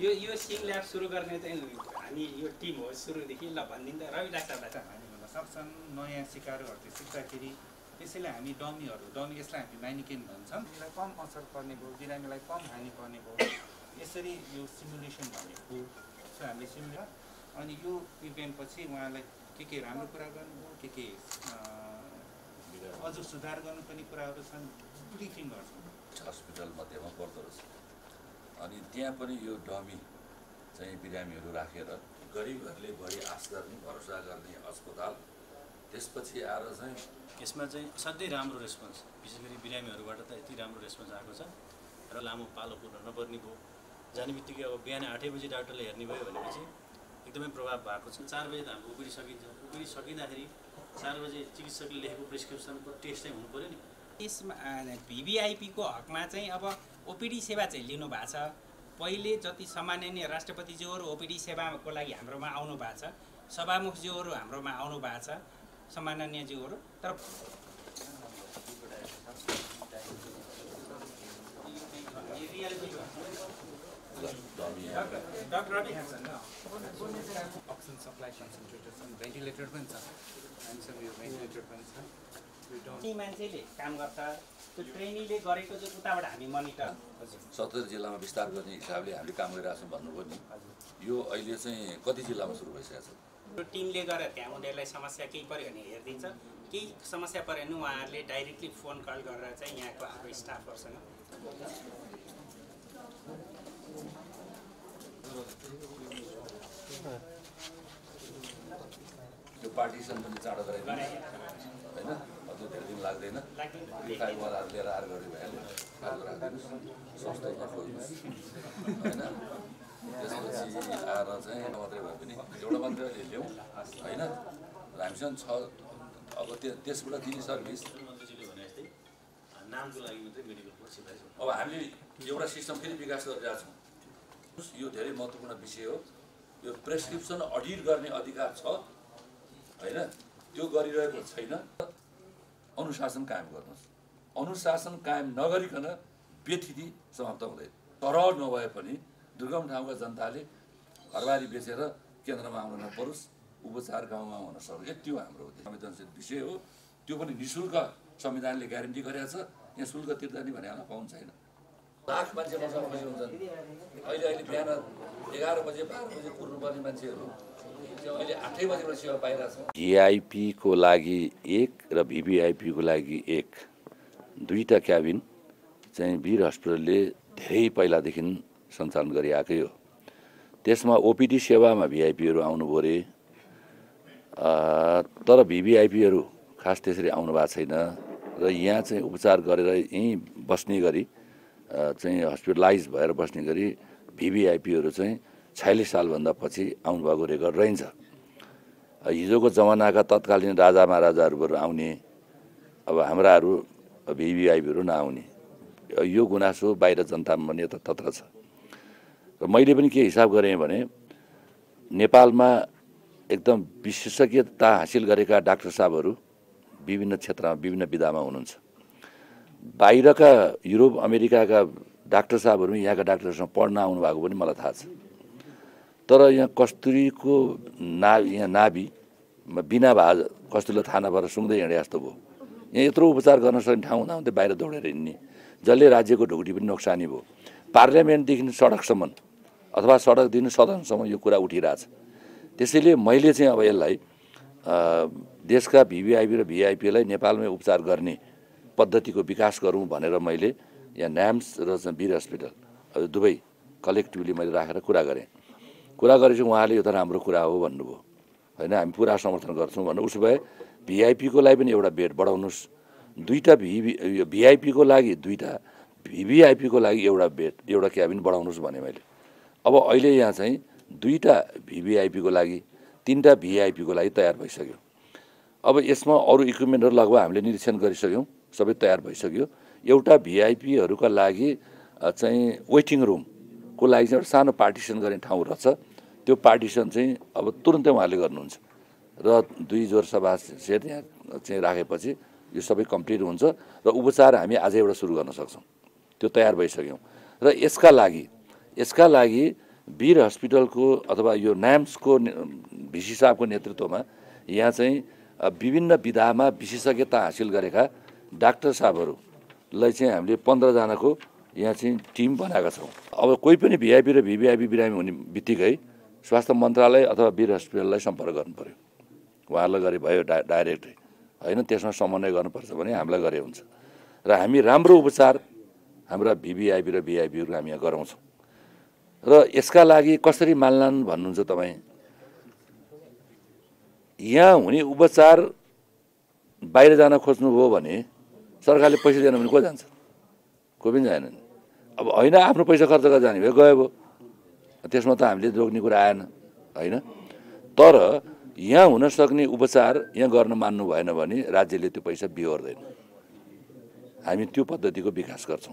यो यो सिङ ल्याब सुरु गर्ने चाहिँ हामी यो टिम हो सुरुदेखि ल भनिदिँदा रवि डाक्टर हामी हुन सक्छन् नयाँ सिकारुहरू सिक्दाखेरि त्यसैले हामी डमीहरू डमी यसलाई हामी म्यानिकेन भन्छौँ यसलाई कम असर पर्ने भयो बिरामीलाई कम हानि पर्ने भयो। यसरी यो सिमुलेसन भनेको हामीले अनि यो इभेन्टपछि उहाँलाई के के राम्रो कुरा गर्नुभयो के के अझ सुधार गर्नुपर्ने कुराहरू छन् ब्रिफिङ गर्छौँ। हस्पिटल मध्येमा पर्दो रहेछ। अनि त्यहाँ पनि यो डमी चाहिँ बिरामीहरू राखेर गरिबहरूले बढी आश गर्ने भरोसा गर्ने अस्पताल त्यसपछि आएर चाहिँ यसमा चाहिँ असाध्यै राम्रो रेस्पोन्स। विशेष गरी बिरामीहरूबाट त यति राम्रो रेस्पोन्स आएको छ र लामो पालो पुर्न नपर्ने भयो। जाने बित्तिकै अब बिहान आठै बजी डाक्टरले हेर्ने भयो भनेपछि एकदमै प्रभाव भएको छ। चार बजी त हाम्रो उपिडी सकिन्छ उपिडी सकिँदाखेरि चार बजे चिकित्सकले लेखेको प्रिस्क्रिप्सनको टेस्ट चाहिँ हुनु पऱ्यो नि। यसमा भिभिआइपीको हकमा चाहिँ अब ओपिडी सेवा चाहिँ लिनु भएको छ। पहिले जति सामान्य राष्ट्रपतिज्यूहरू ओपिडी सेवाको लागि हाम्रोमा आउनु भएको छ। सभामुखज्यूहरू हाम्रोमा आउनु भएको छ। सामान्यज्यूहरू तर डमी डक्टर रवि खान्छ अक्सिजन सप्लाई कन्सन्ट्रेटर छन् भेन्टिलेटर पनि छ मान्छेहरू यो भेन्टिलेटर पनि छ यो ती मान्छेले काम गर्छ त्यो ट्रेनीले गरेको चाहिँ उताबाट हामी मनिटर सत्तरी जिल्लामा विस्तार गर्ने हिसाबले हामीले काम गरिरहेको छौँ भन्नुभयो नि। यो अहिले चाहिँ कति जिल्लामा सुरु भइसकेको छ? त्यो टिमले गएर त्यहाँ उनीहरूलाई समस्या केही पऱ्यो भने हेरिदिन्छ। केही समस्या पऱ्यो भने उहाँहरूले डाइरेक्टली फोन कल गरेर चाहिँ यहाँको हाम्रो स्टाफहरूसँग पार्टिसन पनि चाँडो गराइदिनु गराइ होइन? अझ धेरै दिन लाग्दैन। फाइलवालाहरू लिएर आएर गऱ्यो भइहाल्यो फाइल राखिदिनुहोस्। सस्तो नखोज्नुहोस् होइन? त्यसपछि आएर चाहिँ एउटा मात्रै भए पनि एउटा मात्रै ल्याउँ होइन? हामीसँग छ। अब त्यो त्यसबाट दिने सर्भिस। मन्त्रीजीले भने जस्तै नामको लागि मात्रै मेडिकल बोर्ड सिफारिस गर्नु अब हामीले एउटा सिस्टम फेरि विकास गरिरहेको छौँ। यो धेरै महत्त्वपूर्ण विषय हो। यो प्रेसक्रिप्सन अडिट गर्ने अधिकार छ। होइन त्यो गरिरहेको छैन। अनुशासन कायम गर्नुहोस्। अनुशासन कायम नगरिकन व्यथिति समाप्त हुँदैन। तर नभए पनि दुर्गम ठाउँका जनताले घरबारी बेचेर केन्द्रमा आउन नपरोस् उपचार गाउँमा हुन सकोस् यति हो हाम्रो। संवेदनशील विषय हो। त्यो पनि नि शुल्क संविधानले ग्यारेन्टी गरेको छ। यहाँ शुल्क तिर्दा नि भने पाउनु छैन। लाख मान्छे मसँग बसी हुन्छन्। अहिले अहिले बिहान एघार बजे बाह्र बजे कुर्नुपर्ने मान्छेहरू। अहिले भिआइपीको लागि एक र भिभिआइपीको लागि एक। दुईवटा क्याबिन चाहिँ वीर हस्पिटलले धेरै पहिलादेखि सञ्चालन गरिआएकै हो। त्यसमा ओपिडी सेवामा भिआइपीहरू आउनुभयो अरे तर भिभिआइपीहरू खास त्यसरी आउनु भएको छैन। र यहाँ चाहिँ उपचार गरेर यहीँ बस्ने गरी चाहिँ हस्पिटलाइज भएर बस्ने गरी भिभिआइपीहरू चाहिँ छयालिस सालभन्दा पछि आउनुभएको रेकर्ड रहन्छ। हिजोको जमानाका तत्कालीन राजा महाराजाहरूबाट आउने अब हाम्राहरू भिभिआइपीहरू नआउने। यो गुनासो बाहिर जनतामा पनि यता तत्र छ। र मैले पनि के हिसाब गरेँ भने नेपालमा एकदम विशेषज्ञता हासिल गरेका डाक्टर साहबहरू विभिन्न क्षेत्रमा विभिन्न विधामा हुनुहुन्छ। बाहिरका युरोप अमेरिकाका डाक्टर साहबहरू यहाँका डाक्टरसँग पढ्न आउनु भएको पनि मलाई थाहा छ। तर यहाँ कस्तुरीको ना यहाँ नाभि बिना भा कस्तुरीलाई थाहा नभएर सुँग्दै हिँडे जस्तो भयो। यहाँ यत्रो उपचार गर्न सक्ने ठाउँ हुँदा बाहिर दौडेर हिँड्ने। जसले राज्यको ढुकुटी पनि नोक्सानी भयो। पार्लियामेन्टदेखि सडकसम्म अथवा सडकदेखि सदनसम्म यो कुरा उठिरहेछ। त्यसैले मैले चाहिँ अब यसलाई देशका भिभिआइपी र भिआइपीलाई नेपालमै उपचार गर्ने पद्धतिको विकास गरौँ भनेर मैले यहाँ न्याम्स र वीर हस्पिटल दुवै कलेक्टिभली मैले राखेर कुरा गरेँ। कुरा गरेपछि उहाँले यो त राम्रो कुरा हो भन्नुभयो। होइन हामी पुरा समर्थन गर्छौँ भन्नु। उसो भए भिआइपीको लागि पनि एउटा बेड बढाउनुहोस्। दुईवटा भिभी यो भिआइपीको लागि दुईवटा भिभिआइपीको लागि एउटा बेड एउटा क्याबिन बढाउनुहोस् भने मैले। अब अहिले यहाँ चाहिँ दुईवटा भिभिआइपीको लागि तिनवटा भिआइपीको लागि तयार भइसक्यो। अब यसमा अरू इक्विपमेन्टहरू लगभग हामीले निरीक्षण गरिसक्यौँ सबै तयार भइसक्यो। एउटा भिआइपीहरूका लागि चाहिँ वेटिङ रुमको लागि चाहिँ एउटा सानो पार्टिसन गर्ने ठाउँ रहेछ। त्यो पार्टिसन चाहिँ अब तुरन्तै उहाँले गर्नुहुन्छ। र दुई जोर सभा सेट यहाँ चाहिँ राखेपछि यो सबै कम्प्लिट हुन्छ र उपचार हामी आजैबाट सुरु गर्न सक्छौँ। त्यो तयार भइसक्यौँ। र यसका लागि यसका लागि वीर हस्पिटलको अथवा यो नाम्सको भिसी साहबको नेतृत्वमा यहाँ चाहिँ विभिन्न विधामा विशेषज्ञता हासिल गरेका डाक्टर साहबहरूलाई चाहिँ हामीले पन्ध्रजनाको यहाँ चाहिँ टिम बनाएका छौँ। अब कोही पनि भिआइपी र भिभिआइपी बिरामी हुने बित्तिकै स्वास्थ्य मन्त्रालय अथवा वीर हस्पिटललाई सम्पर्क गर्नु पऱ्यो उहाँहरूलाई गरे भयो डा डाइरेक्टै होइन त्यसमा समन्वय गर्नुपर्छ भने हामीलाई गरे हुन्छ। र हामी राम्रो उपचार हाम्रा भिभिआइपी र भिआइपीहरू हामी यहाँ गराउँछौँ। र यसका लागि कसरी मान्लान् भन्नुहुन्छ तपाईँ? यहाँ हुने उपचार बाहिर जान खोज्नुभयो भने सरकारले पैसा दिएन भने को जान्छ? कोही पनि जाएनन् अब होइन आफ्नो पैसा खर्च गरेर जाने भए गयो भयो त्यसमा त हामीले रोक्ने कुरा आएन होइन? तर यहाँ हुन सक्ने उपचार यहाँ गर्न मान्नु भएन भने राज्यले त्यो पैसा बिहोर्दैन। हामी त्यो पद्धतिको विकास गर्छौँ।